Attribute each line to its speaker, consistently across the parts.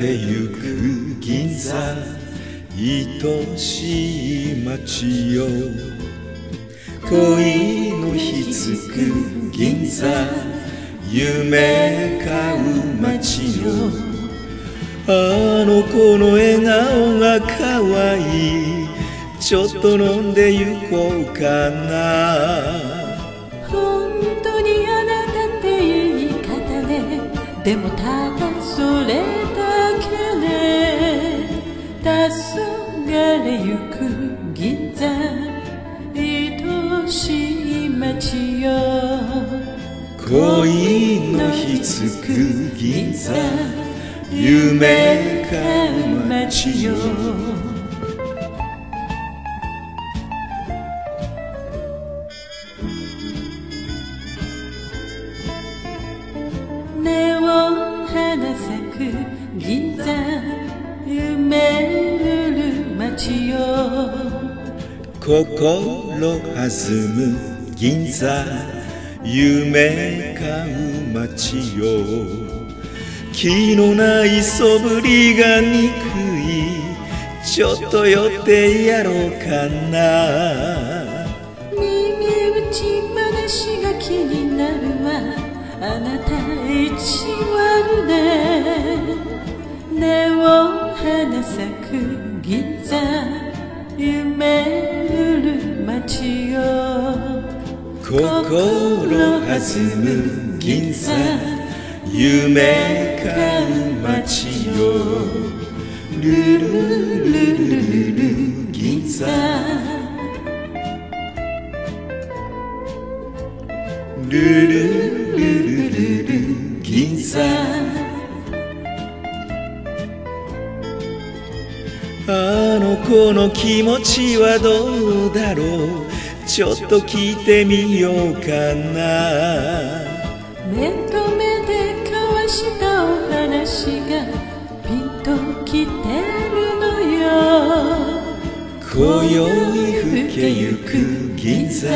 Speaker 1: れゆく銀座愛しい街よ恋のひつく銀座。夢買う街よ。あの子の笑顔が可愛い。ちょっと飲んでゆこうかな。
Speaker 2: でもただそれだけね黄昏ゆく銀座愛しい街よ
Speaker 1: 恋のひつく銀座夢買う街よ心弾む銀座。夢買う街よ気のないそぶりが憎い。ちょっと寄ってやろうかな。
Speaker 2: 耳打ち話が気になるわ。あなた意地悪ね。ネオン花咲く銀座。夢
Speaker 1: 心弾む銀座夢買う街よルルルルルル銀座ルルルルルル銀座あの子の気持ちはどうだろうちょっと聞いてみようかな。
Speaker 2: 目と目で交わしたお話がピンときてるのよ。
Speaker 1: 今宵更けゆく銀座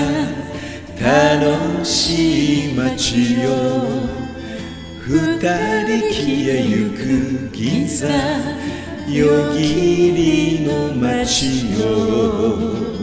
Speaker 1: 楽しい街よ二人消えゆく銀座夜霧の街よ